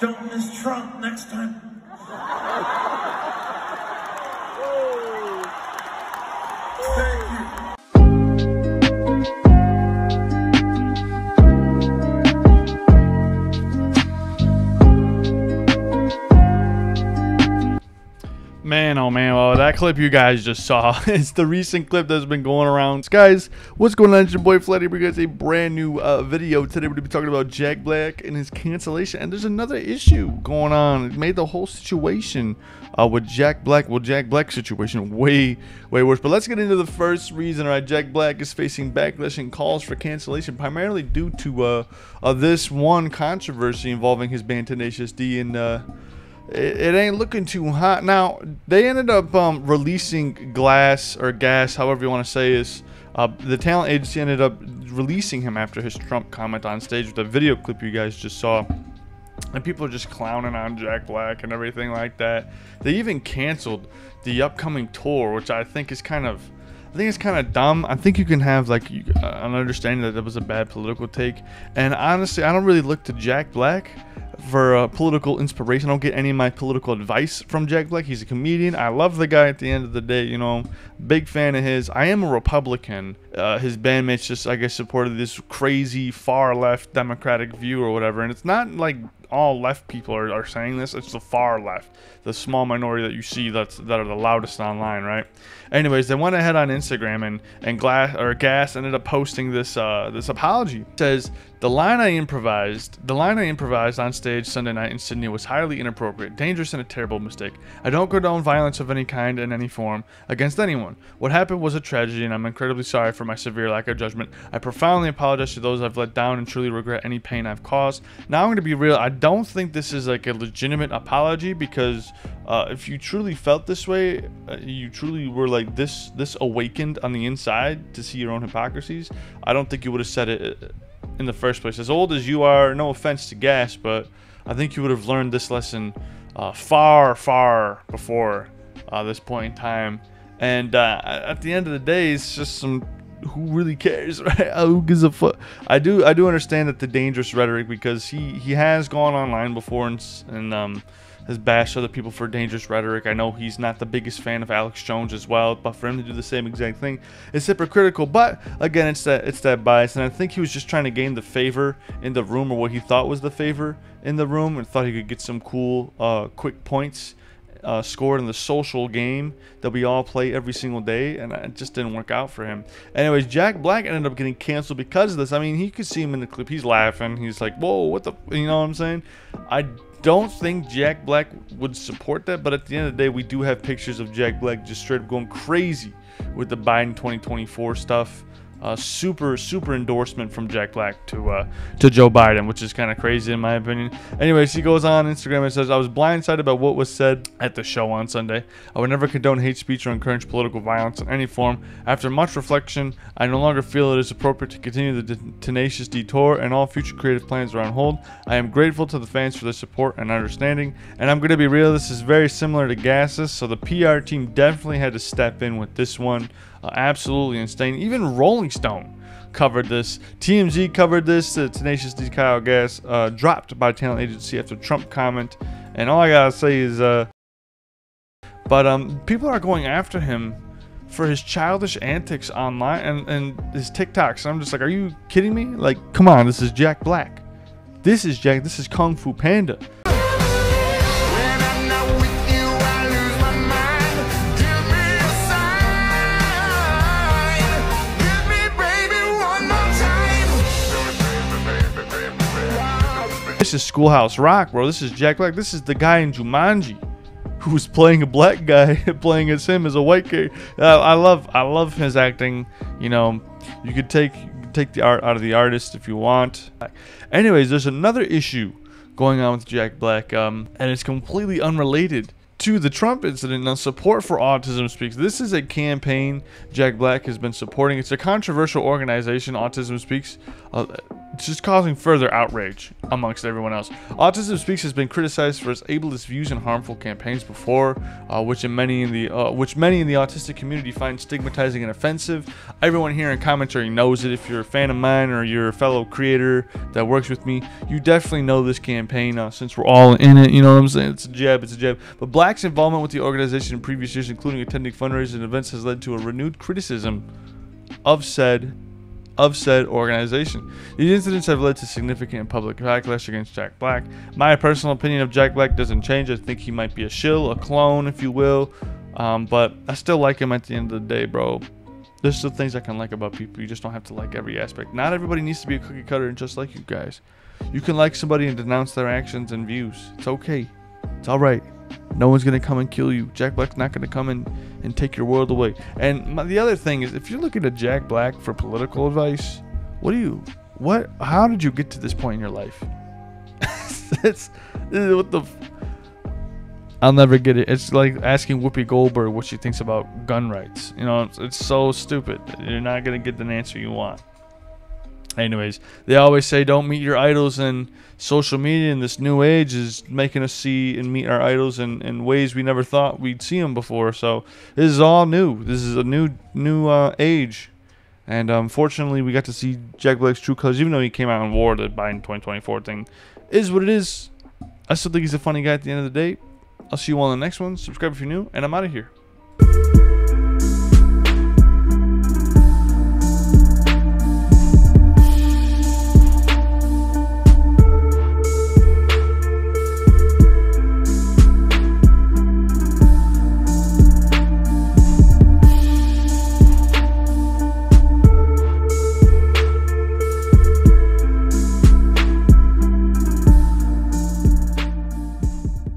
Don't miss Trump next time. Man, oh man, well, that clip you guys just saw is the recent clip that's been going around. Guys, what's going on? It's your boy Flatley. We got a brand new uh, video today. We're going to be talking about Jack Black and his cancellation. And there's another issue going on. It made the whole situation uh, with Jack Black, well, Jack Black situation way, way worse. But let's get into the first reason, right? Jack Black is facing backlash and calls for cancellation, primarily due to uh, uh, this one controversy involving his band Tenacious D and. It, it ain't looking too hot. Now they ended up um, releasing Glass or Gas, however you want to say is. Uh, the talent agency ended up releasing him after his Trump comment on stage with the video clip you guys just saw. And people are just clowning on Jack Black and everything like that. They even canceled the upcoming tour, which I think is kind of. I think it's kind of dumb. I think you can have like uh, an understanding that it was a bad political take. And honestly, I don't really look to Jack Black for uh, political inspiration. I don't get any of my political advice from Jack Black. He's a comedian. I love the guy at the end of the day, you know. Big fan of his. I am a Republican. Uh, his bandmates just, I guess, supported this crazy far left Democratic view or whatever. And it's not like all left people are, are saying this. It's the far left, the small minority that you see that's that are the loudest online, right? Anyways, they went ahead on Instagram and and Glass or Gas ended up posting this uh, this apology. It says the line I improvised, the line I improvised on stage Sunday night in Sydney was highly inappropriate, dangerous, and a terrible mistake. I don't condone violence of any kind in any form against anyone. What happened was a tragedy, and I'm incredibly sorry for my severe lack of judgment. I profoundly apologize to those I've let down and truly regret any pain I've caused. Now I'm going to be real. I don't think this is like a legitimate apology because uh, if you truly felt this way, uh, you truly were like this this awakened on the inside to see your own hypocrisies. I don't think you would have said it uh, in the first place. As old as you are, no offense to Gass, but I think you would have learned this lesson uh, far, far before uh, this point in time. And uh, at the end of the day, it's just some who really cares, right? Who gives a fuck? I do, I do understand that the dangerous rhetoric because he he has gone online before and and um has bashed other people for dangerous rhetoric. I know he's not the biggest fan of Alex Jones as well, but for him to do the same exact thing is hypocritical. But again, it's that it's that bias, and I think he was just trying to gain the favor in the room, or what he thought was the favor in the room, and thought he could get some cool, uh, quick points uh, scored in the social game that we all play every single day, and it just didn't work out for him. Anyways, Jack Black ended up getting canceled because of this. I mean, he could see him in the clip. He's laughing. He's like, "Whoa, what the?" You know what I'm saying? I don't think Jack Black would support that, but at the end of the day, we do have pictures of Jack Black just straight up going crazy with the Biden 2024 stuff. Uh, super super endorsement from Jack Black to uh, to Joe Biden, which is kind of crazy in my opinion. Anyways, he goes on Instagram and says, "I was blindsided by what was said at the show on Sunday. I would never condone hate speech or encourage political violence in any form. After much reflection, I no longer feel it is appropriate to continue the Tenacious D tour, and all future creative plans are on hold. I am grateful to the fans for their support and understanding, and I'm going to be real. This is very similar to Gass's, so the PR team definitely had to step in with this one." Uh, absolutely insane. Even Rolling Stone covered this. TMZ covered this. The Tenacious D Kyle Gass uh, dropped by talent agency after Trump comment. And all I gotta say is, uh, but um, people are going after him for his childish antics online and and his TikToks. And I'm just like, are you kidding me? Like, come on, this is Jack Black. This is Jack. This is Kung Fu Panda. This is Schoolhouse Rock, bro. This is Jack Black. This is the guy in Jumanji who was playing a black guy, playing as him as a white guy. Uh, I love, I love his acting. You know, you could take take the art out of the artist if you want. Anyways, there's another issue going on with Jack Black, um, and it's completely unrelated to the Trump incident. Now, support for autism speaks. This is a campaign Jack Black has been supporting. It's a controversial organization, Autism Speaks. Uh, just causing further outrage amongst everyone else. Autism Speaks has been criticized for its ableist views and harmful campaigns before, uh, which in many in the uh, which many in the autistic community find stigmatizing and offensive. Everyone here in commentary knows it. If you're a fan of mine or you're a fellow creator that works with me, you definitely know this campaign uh, since we're all in it. You know what I'm saying? It's a jab, it's a jab. But Black's involvement with the organization in previous years, including attending fundraisers and events, has led to a renewed criticism of said of said organization. These incidents have led to significant public backlash against Jack Black. My personal opinion of Jack Black doesn't change. I think he might be a shill, a clone, if you will. Um, but I still like him at the end of the day, bro. There's still things I can like about people. You just don't have to like every aspect. Not everybody needs to be a cookie cutter and just like you guys. You can like somebody and denounce their actions and views. It's okay. It's all right. No one's gonna come and kill you. Jack Black's not gonna come and, and take your world away. And my, the other thing is, if you're looking to Jack Black for political advice, what do you, what, how did you get to this point in your life? it's, uh, what the. F- I'll never get it. It's like asking Whoopi Goldberg what she thinks about gun rights. You know, it's, it's so stupid. You're not gonna get the answer you want. Anyways, they always say don't meet your idols in social media, and this new age is making us see and meet our idols in, in ways we never thought we'd see them before. So this is all new. This is a new new uh, age, and unfortunately, we got to see Jack Black's true colors. Even though he came out and wore the Biden 2024 thing, is what it is. I still think he's a funny guy at the end of the day. I'll see you all in the next one. Subscribe if you're new, and I'm out of here.